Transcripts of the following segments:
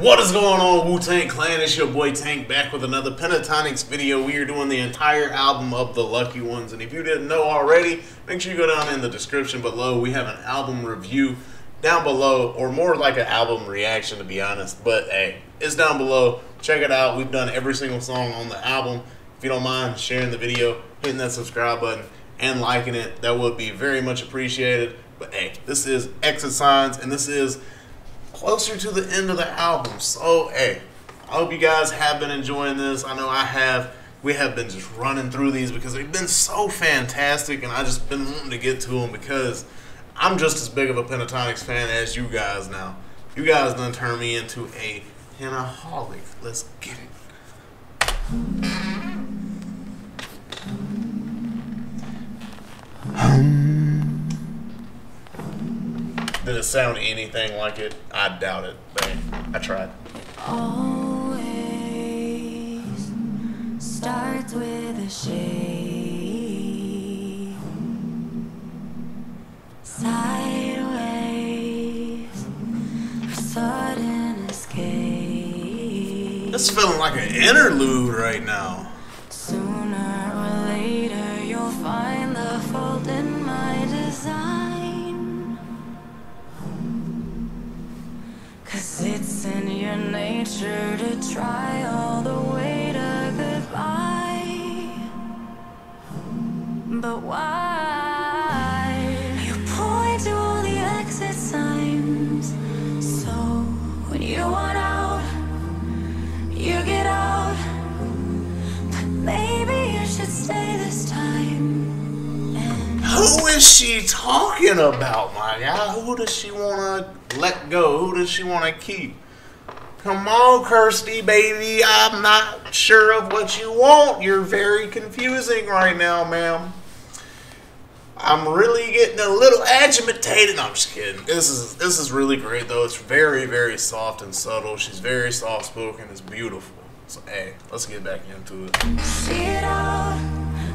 What is going on, Wu Tang Clan? It's your boy Tank back with another Pentatonix video. We are doing the entire album of the Lucky Ones, and if you didn't know already, make sure you go down in the description below. We have an album review down below, or more like an album reaction, to be honest. But hey, it's down below. Check it out. We've done every single song on the album. If you don't mind sharing the video, hitting that subscribe button, and liking it, that would be very much appreciated. But hey, this is Exit Signs, and this is closer to the end of the album. So, hey, I hope you guys have been enjoying this. I know I have. We have been just running through these because they've been so fantastic, and I just been wanting to get to them because I'm just as big of a Pentatonix fan as you guys now. You guys done turned me into a penaholic. Let's get it. It sound anything like it? I doubt it, but I tried. Always starts with a shade. Sideways, sudden escape. This is feeling like an interlude right now. Cause it's in your nature to try all the way to goodbye. But why? Who is she talking about, my guy? Who does she want to let go? Who does she want to keep? Come on, Kirstie, baby. I'm not sure of what you want. You're very confusing right now, ma'am. I'm really getting a little agitated. No, I'm just kidding. This is this is really great though. It's very very soft and subtle. She's very soft spoken. It's beautiful. So hey, let's get back into it. Uh,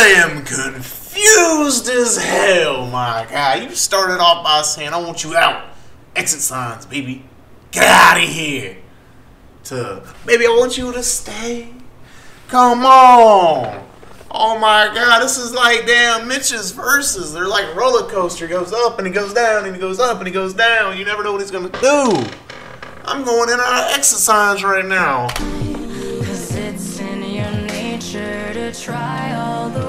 I am confused as hell, my guy. You started off by saying, I want you out. Exit signs, baby. Get out of here. To, baby, I want you to stay. Come on. Oh my god, this is like damn Mitch's verses. They're like roller coaster. He goes up and he goes down and he goes up and he goes down. You never know what he's gonna do. I'm going in out of exercise right now. Cause it's in your nature to try all the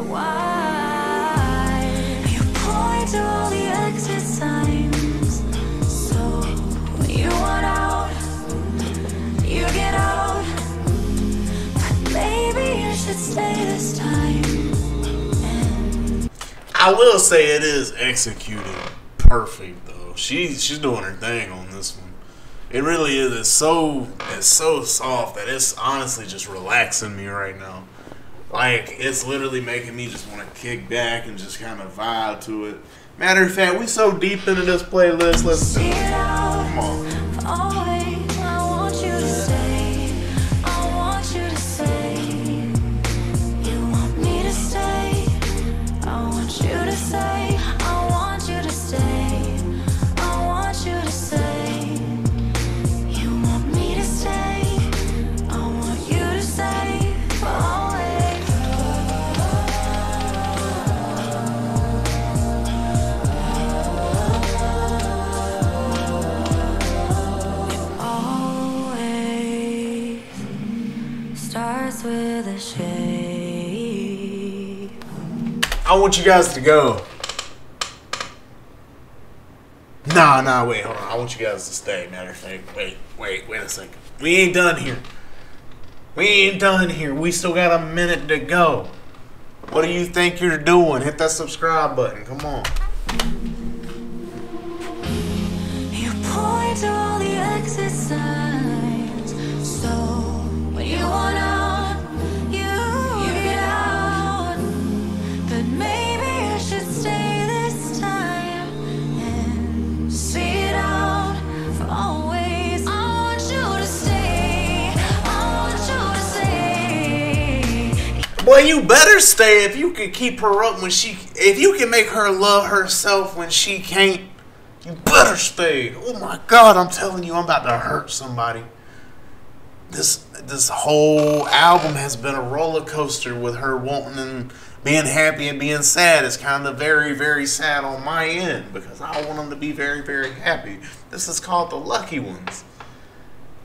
Why? You point to all the exit signs. So when you want out, you get out. But maybe you should stay this time. I will say it is executed perfect though. She's she's doing her thing on this one. It really is. It's so it's so soft that it's honestly just relaxing me right now. Like it's literally making me just want to kick back and just kind of vibe to it. Matter of fact, we so deep into this playlist. Let's come on. with a shake. I want you guys to go. Nah, nah, wait, hold on. I want you guys to stay. Matter of fact, wait, wait, wait a second. We ain't done here. We ain't done here. We still got a minute to go. What do you think you're doing? Hit that subscribe button. Come on. You point to all the exit signs. So when you wanna Boy, you better stay if you can keep her up when she. If you can make her love herself when she can't, you better stay. Oh my God, I'm telling you, I'm about to hurt somebody. This this whole album has been a roller coaster with her wanting and being happy and being sad. It's kind of very very sad on my end because I want them to be very very happy. This is called the Lucky Ones.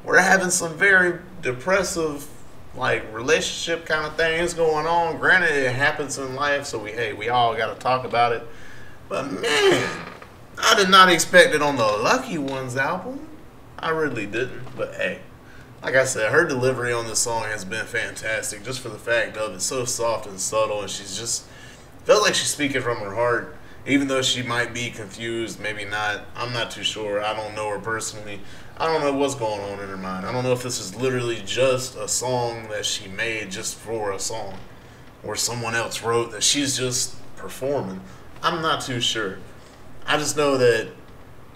We're having some very depressive like relationship kind of things going on. Granted, it happens in life, so we hey we all got to talk about it. But man, I did not expect it on the Lucky Ones album. I really didn't. But hey, like I said, her delivery on this song has been fantastic. Just for the fact of it's so soft and subtle, and she's just felt like she's speaking from her heart. Even though she might be confused, maybe not. I'm not too sure. I don't know her personally. I don't know what's going on in her mind. I don't know if this is literally just a song that she made just for a song, or someone else wrote that she's just performing. I'm not too sure. I just know that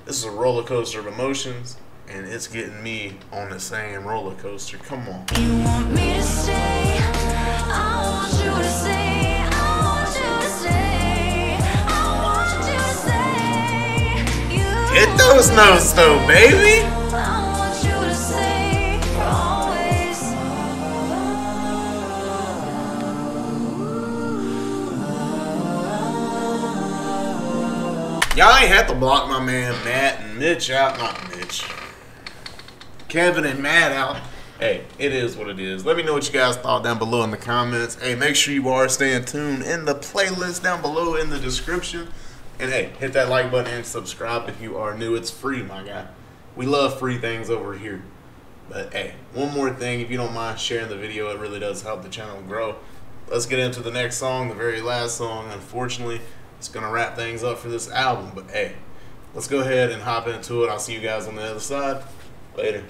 this is a roller coaster of emotions, and it's getting me on the same roller coaster. Come on. Those notes though, baby. Y'all ain't have to block my man Matt and Mitch out. Not Mitch. Kevin and Matt out. Hey, it is what it is. Let me know what you guys thought down below in the comments. Hey, make sure you are staying tuned in the playlist down below in the description. And hey, hit that like button and subscribe if you are new. It's free, my guy. We love free things over here. But hey, one more thing, if you don't mind sharing the video, it really does help the channel grow. Let's get into the next song, the very last song. Unfortunately, it's gonna wrap things up for this album. But hey, let's go ahead and hop into it. I'll see you guys on the other side. Later.